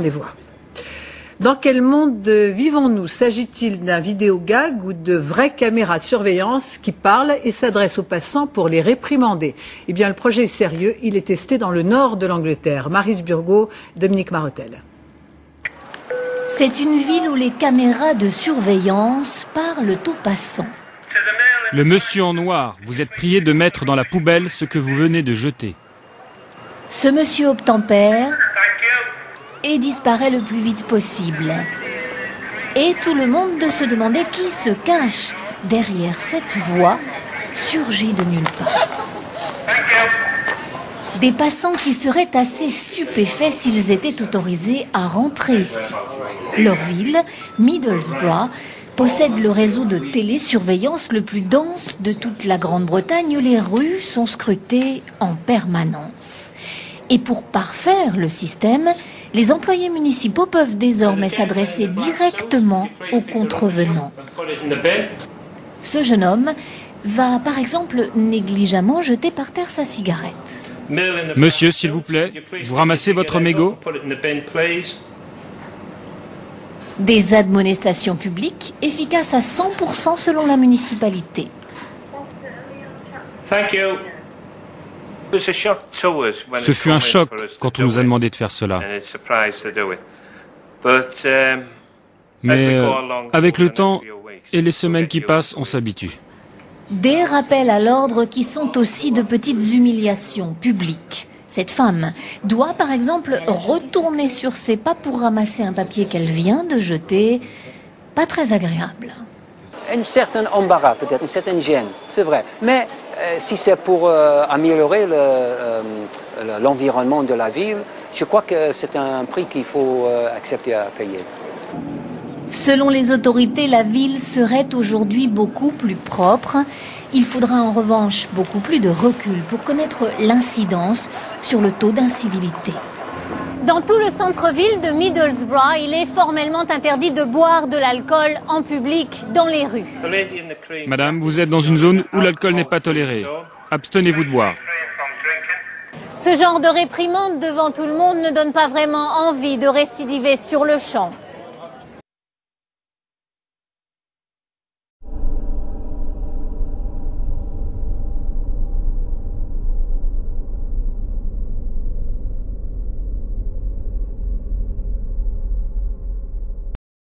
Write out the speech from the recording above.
des voix. Dans quel monde vivons-nous? S'agit-il d'un vidéo gag ou de vraies caméras de surveillance qui parlent et s'adressent aux passants pour les réprimander? Eh bien, le projet est sérieux. Il est testé dans le nord de l'Angleterre. Maris Burgot, Dominique Marotel. C'est une ville où les caméras de surveillance parlent aux passants. Le monsieur en noir, vous êtes prié de mettre dans la poubelle ce que vous venez de jeter. Ce monsieur obtempère et disparaît le plus vite possible. Et tout le monde de se demander qui se cache derrière cette voix surgit de nulle part. Des passants qui seraient assez stupéfaits s'ils étaient autorisés à rentrer ici. Leur ville, Middlesbrough, possède le réseau de télésurveillance le plus dense de toute la Grande-Bretagne les rues sont scrutées en permanence. Et pour parfaire le système, les employés municipaux peuvent désormais s'adresser directement aux contrevenants. Ce jeune homme va par exemple négligemment jeter par terre sa cigarette. Monsieur, s'il vous plaît, vous ramassez votre mégot? Des admonestations publiques efficaces à 100% selon la municipalité. Ce fut un choc quand on nous a demandé de faire cela. Mais euh, avec le temps et les semaines qui passent, on s'habitue. Des rappels à l'ordre qui sont aussi de petites humiliations publiques. Cette femme doit par exemple retourner sur ses pas pour ramasser un papier qu'elle vient de jeter. Pas très agréable. Un certain embarras peut-être, une certaine gêne, c'est vrai. Mais euh, si c'est pour euh, améliorer euh, l'environnement de la ville, je crois que c'est un prix qu'il faut accepter à payer. Selon les autorités, la ville serait aujourd'hui beaucoup plus propre. Il faudra en revanche beaucoup plus de recul pour connaître l'incidence sur le taux d'incivilité. Dans tout le centre-ville de Middlesbrough, il est formellement interdit de boire de l'alcool en public dans les rues. Madame, vous êtes dans une zone où l'alcool n'est pas toléré. Abstenez-vous de boire. Ce genre de réprimande devant tout le monde ne donne pas vraiment envie de récidiver sur le champ.